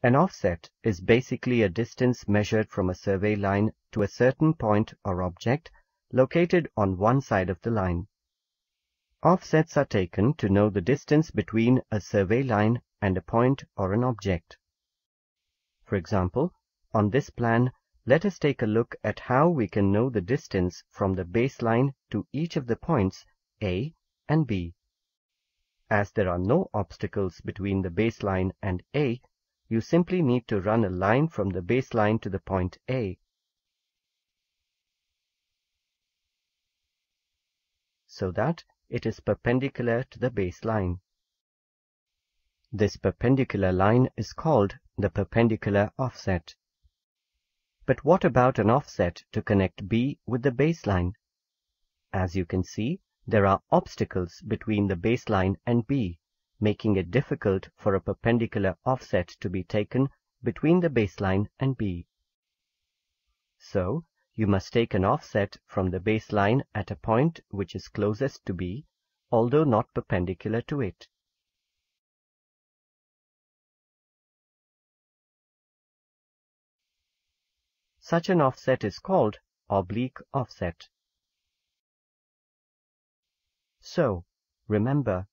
An offset is basically a distance measured from a survey line to a certain point or object located on one side of the line. Offsets are taken to know the distance between a survey line and a point or an object. For example, on this plan, let us take a look at how we can know the distance from the baseline to each of the points A and B. As there are no obstacles between the baseline and A, you simply need to run a line from the baseline to the point A. so that it is perpendicular to the baseline. This perpendicular line is called the perpendicular offset. But what about an offset to connect B with the baseline? As you can see, there are obstacles between the baseline and B, making it difficult for a perpendicular offset to be taken between the baseline and B. So, you must take an offset from the baseline at a point which is closest to B, although not perpendicular to it. Such an offset is called oblique offset. So, remember,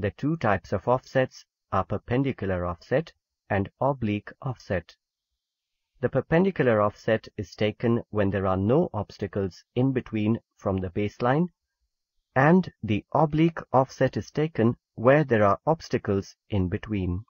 the two types of offsets are perpendicular offset and oblique offset. The perpendicular offset is taken when there are no obstacles in between from the baseline, and the oblique offset is taken where there are obstacles in between.